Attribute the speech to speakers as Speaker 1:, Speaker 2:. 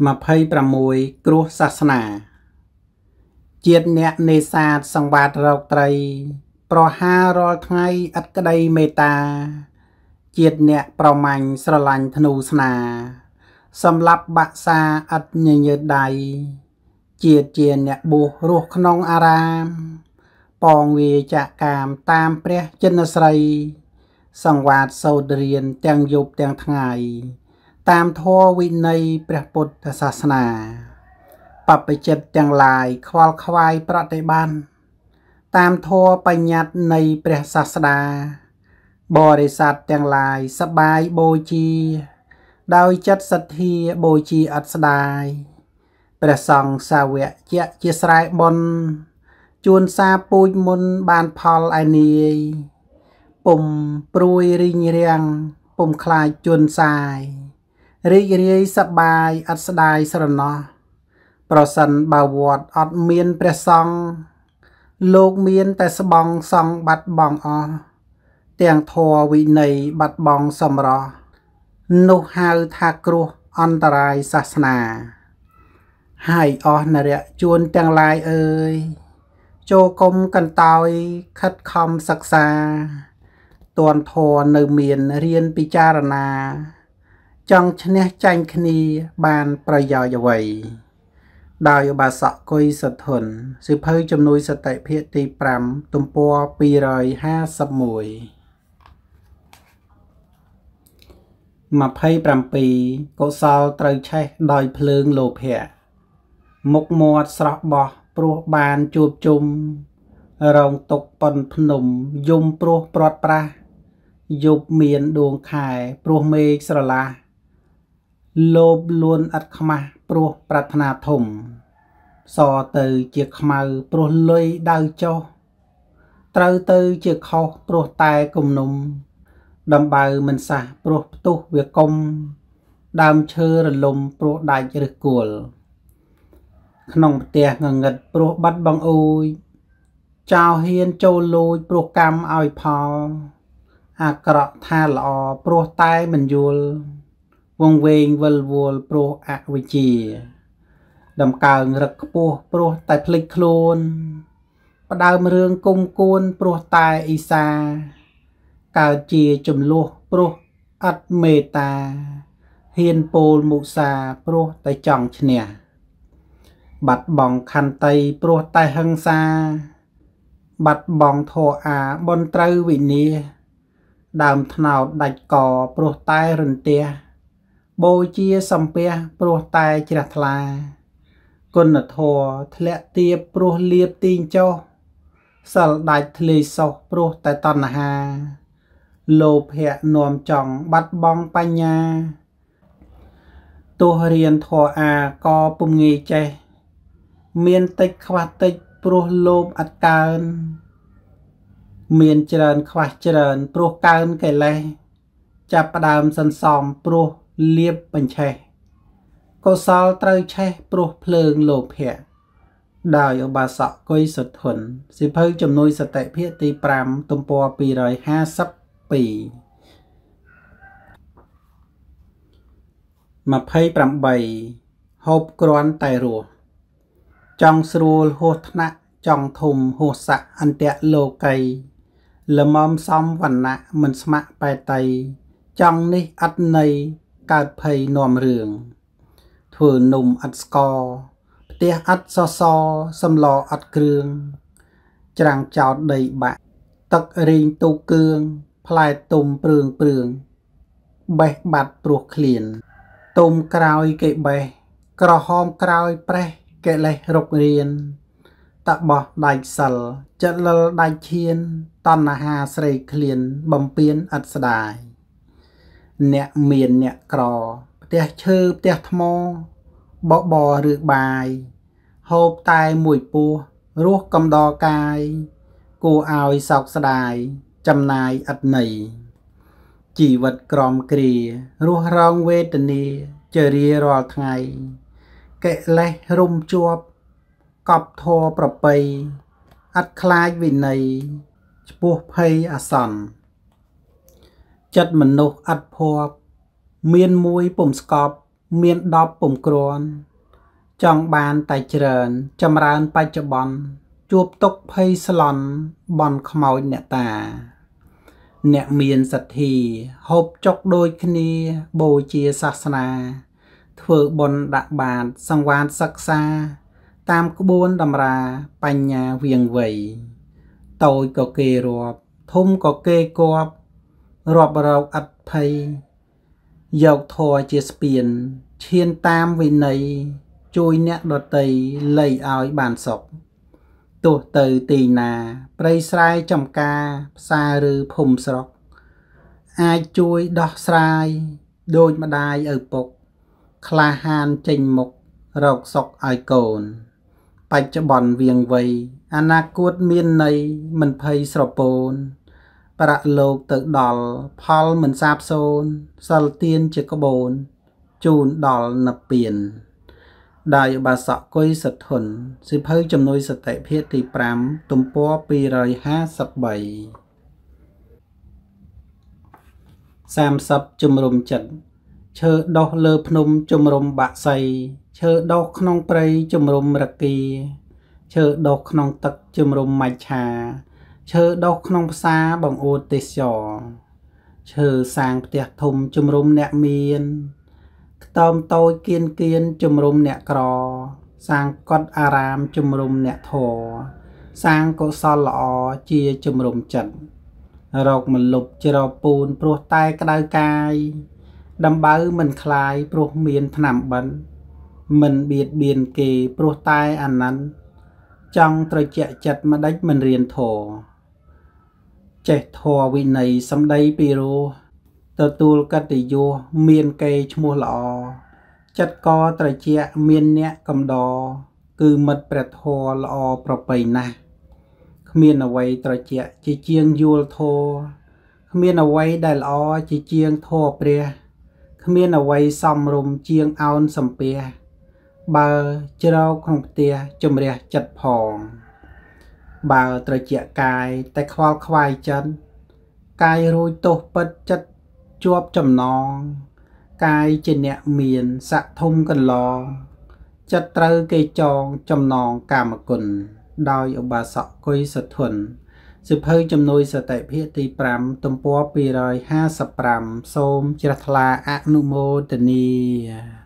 Speaker 1: 26គ្រោះសាសនា ជាតិអ្នកនេសាទសង្វាតរកត្រី ប្រហាររាល់ថ្ងៃឥតក្តីមេត្តាជាតិអ្នកប្រមាញ់ស្រឡាញ់ធ្នូស្នាសម្លាប់បាក់សាឥតញញើតដៃជាតិជាអ្នកបួសរស់ក្នុងអារាម ពងវាចាក់កាមតាមព្រះចិនស្រី សង្វាតសោតរៀនទាំងយប់ទាំងថ្ងៃ តាមធម៌វិន័យព្រះពុទ្ធសាសនាបព្វជិតទាំងឡាយខ្វល់ខ្វាយប្រតិបត្តិតាមធម៌បញ្ញត្តិនៃព្រះសាស្តាបរិស័ទទាំងឡាយសបាយបូជា ដោយចិត្តសទ្ធាបូជាអត់ស្ដាយព្រះសង្ឃសាវកជាជាស្រែបុណ្យជួនសាពូជមុនបានផលឯនាយពុំព្រួយរីងរាំងពុំខ្លាចជួនសាយ រីករាយសប្បាយអត់ស្ដាយស្រណោះប្រសិនបើវត្តអត់មានព្រះសង្ឃលោកមានតែស្បងសង្ឃបាត់បង់អស់ទាំងធម៌វិន័យបាត់បង់សម្រស់នោះហៅថាគ្រោះអន្តរាយសាសនាហើយអស់នរៈជួនទាំងឡាយអើយចូលគុំកន្តោយខិតខំសិក្សាតួនធរនៅមានរៀនពិចារណា ចង់ឈ្នះចាញ់គ្នាបានប្រយោជន៍អ្វីដោយឧបាសកគុយសធុនសិភៅជំនួយសតិភាគទី5ទំព័រ251 27កុសលត្រូវឆេះដោយភ្លើងលោភៈមុខមាត់ស្រស់បោះព្រោះបានជួបជុំ រងទុកប៉ុនភ្នំយំព្រោះព្រាត់ប្រាស់យប់មានដួងខែព្រោះមេឃស្រឡះ លោភលួនឥតខ្មាស់ព្រោះប្រាថ្នាធំ សទៅជាខ្មៅព្រោះលុយដៅចុះត្រូវទៅជាខុសព្រោះតែគំនុំដំបៅមិនសះព្រោះផ្ទុះវាកុំ ដើមឈើរលំព្រោះដាច់ឬគួលក្នុងផ្ទះងងឹតព្រោះបាត់បងអួយចៅហ៊ានចូលលួចព្រោះកម្មឲ្យផល អាក្រក់ថាល្អព្រោះតែមិនយល់ វងវែងវិលវល់ព្រោះអវិជ្ជាដំកើងរឹកខ្ពស់ព្រោះតែភ្លេចខ្លួនផ្ដើមរឿងគុំគួនព្រោះតែអ៊ីសាកើតជាចំនួនព្រោះអត់មេត្តាហ៊ានពោលមុសាព្រោះតែចង់ឈ្នះបាត់បង់ខន្តីព្រោះតែហឹង្សា បាត់បង់ធរអាបនត្រូវវិនាដើមថ្នោតដាច់កព្រោះតែរន្ទះ បូជាសំពះព្រោះតែជ្រះថ្លា គុណធម៌ធ្លាក់ទៀបព្រោះលៀបទីងចុះសិលដាច់ធ្លាយសោះព្រោះតែតណ្ហា លោភៈនាំចង់បាត់បង់បញ្ញាទោះរៀនធម៌អាក៏ពុំងាយចេះ មានតិចខ្វះតិចព្រោះលោភអត់កើនមានច្រើនខ្វះច្រើនព្រោះកើនកិលេសចាប់ផ្ដើមសន្សំព្រោះ លៀបបញ្ឆេះកុសលត្រូវឆេះព្រោះភ្លើងលោភៈដោយឧបាសកគុយសុធុនសិភៅជំនួយសតិភាគទី5ទំព័រ252 28ហូបគ្រាន់តែរស់ចង់ស្រួលហួសថ្នាក់ចង់ធំហួសស័កអន្តៈលោកីលមមសំវណ្ណៈមិនស្ម័គ្របែតៃចង់នេះអត់ន័យ កើតភ័យនាំរឿងធ្វើនំអត់ស្ករផ្ទះអត់សសសម្លអត់គ្រឿងច្រាំងចោតដីបាក់ទឹករីងទូគឿងផ្លែទុំព្រឿងព្រឿងបេះបាត់ព្រោះឃ្លានទុំក្រោយគេបេះក្រហមក្រោយប្រេះកិលេសរុករៀនតបោះដាច់សិលចិត្តលលដាច់ឈានតណ្ហាស្រីឃ្លាន បំពេញអត់ស្ដាយ អ្នកមានអ្នកក្រផ្ទះឈើផ្ទះថ្មបបរឬបាយហូបតែមួយពោះរស់កំដរកាយគួរឲ្យសោកស្ដាយចំណាយឥតន័យជីវិតក្រំគ្រារស់រងវេទនាជរារាល់ថ្ងៃកិលេសរុំជាប់កប់ធរប្រពៃអត់ខ្លាចវិន័យឈ្មោះភ័យអាសន្ន ចិត្តមនុស្សអត់ភ័ព្វមានមួយពុំស្កប់ មាន10ពុំគ្រាន់ ចង់បានតែច្រើន ចម្រើនបច្ចុប្បន្នជួបទុកភ័យស្លន់បន់ខ្មោចអ្នកតា អ្នកមានសទ្ធាហូបចុកដូចគ្នាបូជាសាសនា ធ្វើបុណ្យដាក់បាតសង្វាតសិក្សា តាមក្បួនតម្រាបញ្ញាវៀងវៃតូចក៏គេរាប់ធំក៏គេគប់ រាប់រកអត់ភ័យយកធរជាស្ពានឈានតាមវិន័យជួយអ្នកដតីលៃឲ្យបានសុខទោះទៅទីណា ព្រៃស្រែចំការផ្សារឬភូមិស្រុក អាចជួយដោះស្រាយដូចម្ដាយឪពុក ក្លាហានចេញមុខរកសុខឲ្យកូន បច្ចុប្បន្នវៀងវៃអនាគតមានន័យមិនភ័យស្រពោន ប្រាក់លោកទៅដល់ផលមិនសាបសូន្យសិលទៀនជាក្បូនជូនដល់និព្វានដោយឧបាសកគុយសធុនសិភៅជំនួយសតិភាគទី5ទំព័រ253 30ជំរុំចិត្តឈើដុះលើភ្នំជំរុំបាក់សីឈើដុះក្នុងព្រៃជំរុំរគាឈើដុះក្នុងទឹកជំរុំមច្ឆា ឈើដុះក្នុងផ្សារបង្អួតទេសចរឈើសាងផ្ទះធំជំរុំអ្នកមានខ្ទមតូចគៀនគៀនជំរុំអ្នកក្រ សាងកុដអារាមជំរុំអ្នកធរសាងកុសលល្អជាជំរុំចិត្តរកមលុបច្រពូនព្រោះតែក្តៅកាយដំបៅមិនคลายព្រោះមានថ្នាំបិណ្ឌមិនបៀតបៀនគេព្រោះតែអានន្ទចង់ត្រជាក់ចិត្តម្ដេចមិនរៀនធរ ចេះធរវិន័យសំដីពីរោះទទួលកតញ្ញុមានកេរឈ្មោះល្អចិត្តកត្រជាក់មានអ្នកកំដរគឺមិត្តព្រះធរល្អប្រពៃណាស់គ្មានអ្វីត្រជាក់ជាជាងយល់ធរគ្មានអ្វីដែលល្អជាជាងធរព្រះគ្មានអ្វីសំរុំជាងអោនសំពះបើជ្រោកក្នុងផ្ទះជំរះចិត្តផង បើត្រជាក់កាយតែខ្វល់ខ្វាយចិត្តកាយរួចទោសពិតចិត្តជាប់ចំណង កាយជាអ្នកមានស័កធំកន្លងចិត្តត្រូវគេចងចំណងកាមគុណដោយឧបាសកគុយសធុនសិភៅជំនួយសតិភាគទី5ទំព័រ255សូមជ្រះថ្លាអនុមោទនា